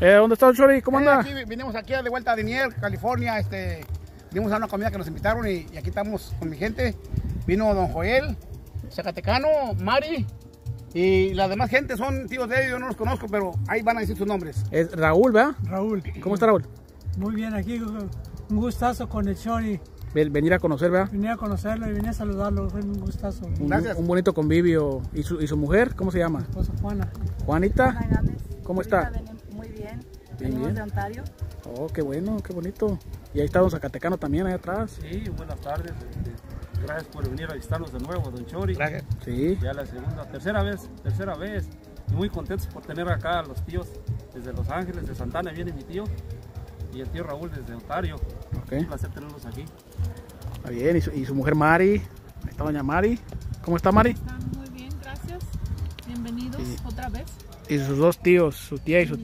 Eh, ¿Dónde está el Chori? ¿Cómo Eh, anda? aquí, vinimos aquí de vuelta a Dinier, California. Este, vinimos a una comida que nos invitaron y, y aquí estamos con mi gente. Vino don Joel, Zacatecano, Mari y la demás gente son tíos de ellos. Yo no los conozco, pero ahí van a decir sus nombres. Es Raúl, ¿verdad? Raúl, ¿Cómo está Raúl? muy bien aquí, un gustazo con el Chori. Ven- Venir a conocer, ¿verdad? Vine a conocerlo y vine a saludarlo, fue un gustazo. Un, Gracias. un bonito convivio. ¿Y su, ¿Y su mujer? ¿Cómo se llama? esposa Juana. Juanita. ¿Cómo está? Bien. Bien, Venimos bien. de Ontario. Oh, qué bueno, qué bonito. Y ahí está don Zacatecano también, ahí atrás. Sí, buenas tardes. gracias por venir a visitarnos de nuevo, don Chori. Gracias. Sí. Ya la segunda, tercera vez, tercera vez. Y muy contentos por tener acá a los tíos desde Los Ángeles, de Santana viene mi tío. Y el tío Raúl desde Ontario. Ok. Un placer tenerlos aquí. Está bien. ¿Y su, y su mujer Mari? Ahí está doña Mari. ¿Cómo está Mari? Están muy bien, gracias. Bienvenidos otra vez. Y sus dos tíos, su tía y su